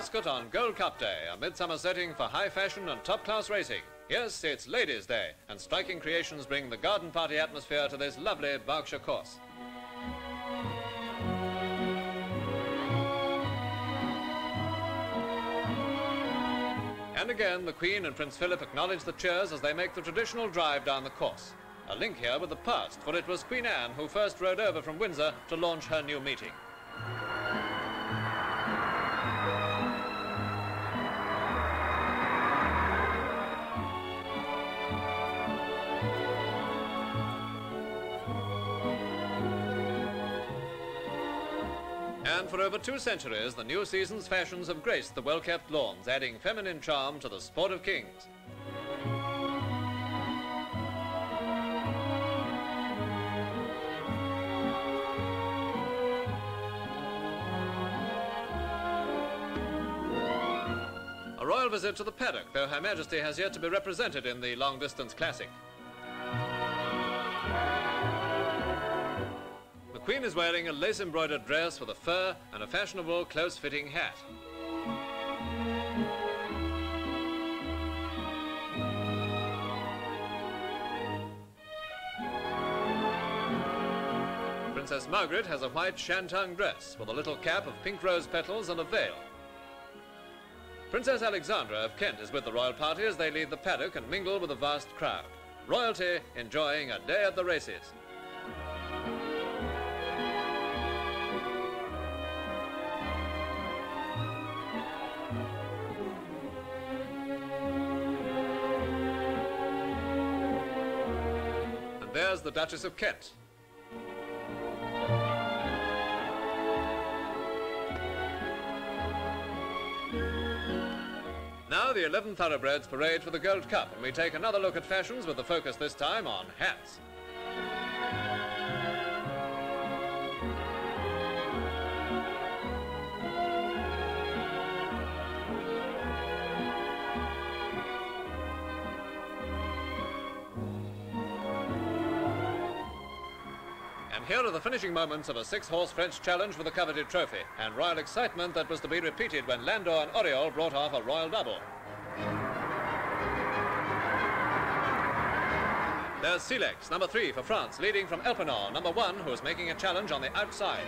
Ascot on Gold Cup Day, a midsummer setting for high fashion and top-class racing. Yes, it's Ladies' Day, and striking creations bring the garden party atmosphere to this lovely Berkshire course. And again, the Queen and Prince Philip acknowledge the cheers as they make the traditional drive down the course. A link here with the past, for it was Queen Anne who first rode over from Windsor to launch her new meeting. And for over two centuries, the new season's fashions have graced the well-kept lawns, adding feminine charm to the sport of kings. A royal visit to the paddock, though Her Majesty has yet to be represented in the long-distance classic. The Queen is wearing a lace-embroidered dress with a fur and a fashionable close-fitting hat. Princess Margaret has a white shantung dress with a little cap of pink rose petals and a veil. Princess Alexandra of Kent is with the royal party as they leave the paddock and mingle with a vast crowd. Royalty enjoying a day at the races. There's the Duchess of Kent. Now the 11 thoroughbreds parade for the Gold Cup, and we take another look at fashions with the focus this time on hats. Here are the finishing moments of a six-horse French challenge for the coveted trophy, and royal excitement that was to be repeated when Landau and Aureole brought off a royal double. There's Silex, number three for France, leading from Elpenor, number one, who's making a challenge on the outside.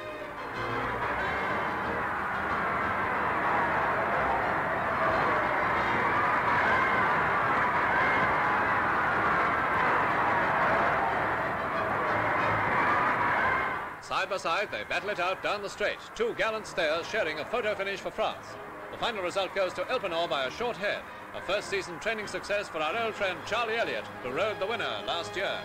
Side by side, they battle it out down the straight. Two gallant stayers sharing a photo finish for France. The final result goes to Elpenor by a short head. A first season training success for our old friend Charlie Elliott, who rode the winner last year.